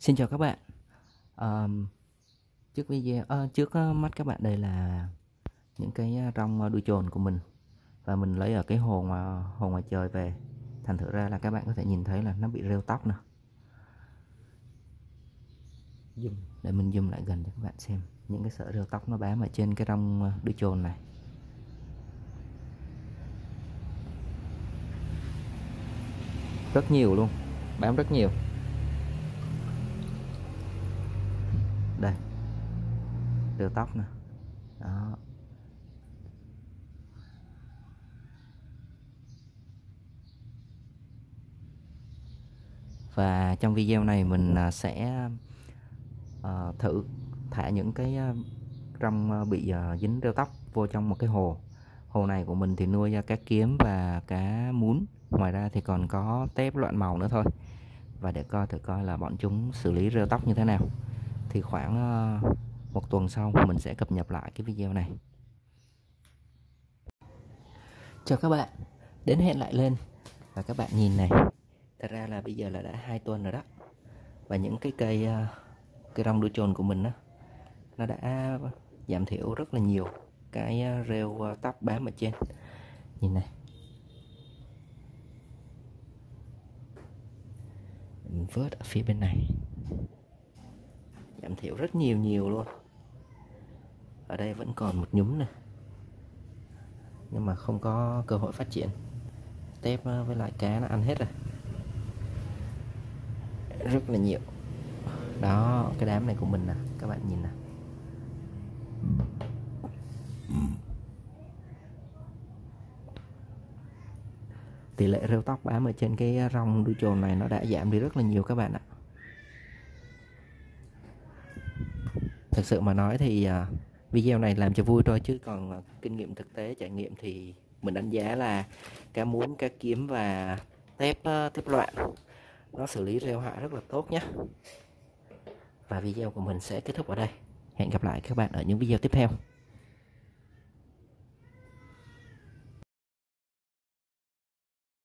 Xin chào các bạn. Ờm, trước video ơ, trước ờ, mắt các bạn đây là những cái ờ, rong đuôi chồn của mình và mình lấy ở cái hồ ngoài hồ ngoài trời về. Thành thử ra là các bạn có thể nhìn thấy là nó bị rêu tóc nè. Zoom để mình zoom lại gần cho các bạn xem những cái sợi rêu tóc nó bám ở trên cái rong đuôi chồn này. Rất nhiều luôn, bám rất nhiều. Đây. Rêu tóc nè. Đó. Và trong video này mình à, sẽ uh, thử thả những cái à, rong à, bị uh, dính rêu tóc vô trong một cái hồ. Hồ này của mình thì nuôi à, cá kiếm và cá mún. Ngoài ra thì còn có tép loạn màu nữa thôi. Và để coi thử coi là bọn chúng xử lý rêu tóc như thế nào thì khoảng ờ, một tuần sau mình sẽ cập nhật lại cái video này. Chào các bạn, đến hẹn lại lên. Và các bạn nhìn này, thật ra là bây giờ là đã hai tuần rồi đó. Và những cái cây ờ, cây rong đuôi trồn của mình đó nó đã giảm thiểu rất là nhiều cái ờ, rêu tóc bám ở trên. Nhìn này. Mình vớt ở phía bên này giảm thiểu rất nhiều nhiều luôn. Ở đây vẫn còn một nhúm này. Nhưng mà không có cơ hội phát triển. Tép ờ, với lại cá nó ăn hết rồi. Rất là nhiều. Đó, cái đám này của mình nè. Các bạn nhìn nè. Tỷ lệ rêu tóc bám ở trên cái rong đuôi chồn này nó đã giảm đi rất là nhiều các bạn ạ. Thực sự mà nói thì uh, video này làm cho vui thôi chứ còn uh, kinh nghiệm thực tế trải nghiệm thì mình đánh giá là cá muốn cá kiếm và tép uh, tép loạn nó xử lý rêu hại rất là tốt nhé. Và video của mình sẽ kết thúc ở đây. Hẹn gặp lại các bạn ở những video tiếp theo.